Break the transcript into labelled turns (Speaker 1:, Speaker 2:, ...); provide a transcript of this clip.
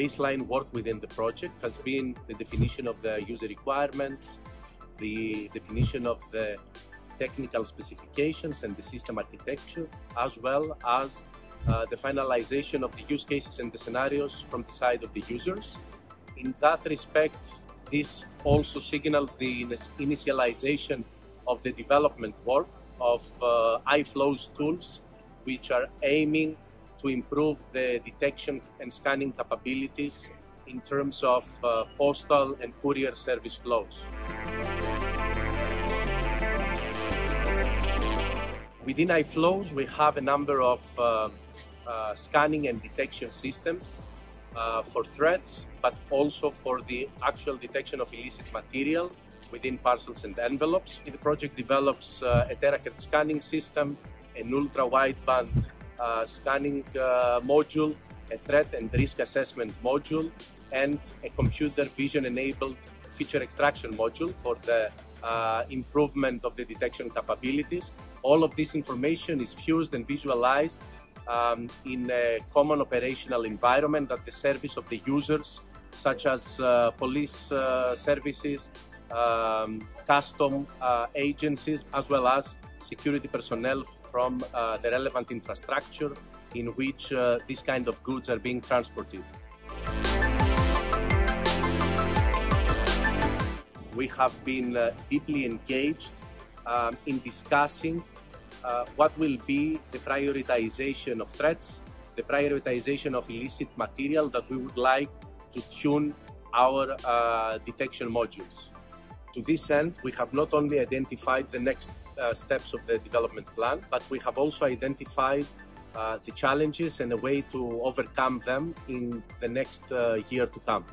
Speaker 1: baseline work within the project has been the definition of the user requirements, the definition of the technical specifications and the system architecture, as well as uh, the finalization of the use cases and the scenarios from the side of the users. In that respect, this also signals the initialization of the development work of uh, iFlow's tools, which are aiming to improve the detection and scanning capabilities in terms of uh, postal and courier service flows. Within iFlows, we have a number of uh, uh, scanning and detection systems uh, for threats, but also for the actual detection of illicit material within parcels and envelopes. The project develops uh, a terahertz scanning system, an ultra-wideband uh, scanning uh, module, a threat and risk assessment module, and a computer vision enabled feature extraction module for the uh, improvement of the detection capabilities. All of this information is fused and visualized um, in a common operational environment at the service of the users, such as uh, police uh, services, um, custom uh, agencies, as well as security personnel from uh, the relevant infrastructure in which uh, these kind of goods are being transported. We have been uh, deeply engaged um, in discussing uh, what will be the prioritization of threats, the prioritization of illicit material that we would like to tune our uh, detection modules. To this end, we have not only identified the next uh, steps of the development plan, but we have also identified uh, the challenges and a way to overcome them in the next uh, year to come.